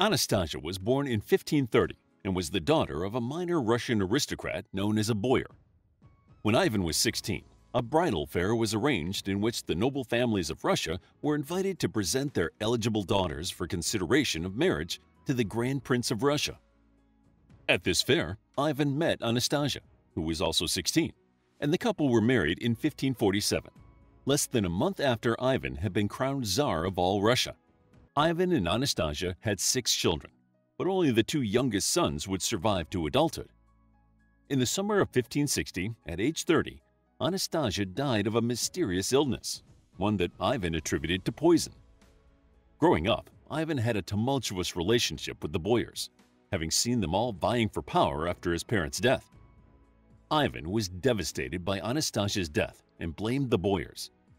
Anastasia was born in 1530 and was the daughter of a minor Russian aristocrat known as a boyar. When Ivan was 16, a bridal fair was arranged in which the noble families of Russia were invited to present their eligible daughters for consideration of marriage to the Grand Prince of Russia. At this fair, Ivan met Anastasia, who was also 16, and the couple were married in 1547, less than a month after Ivan had been crowned Tsar of all Russia. Ivan and Anastasia had six children, but only the two youngest sons would survive to adulthood. In the summer of 1560, at age 30, Anastasia died of a mysterious illness, one that Ivan attributed to poison. Growing up, Ivan had a tumultuous relationship with the Boyars, having seen them all vying for power after his parents' death. Ivan was devastated by Anastasia's death and blamed the Boyars,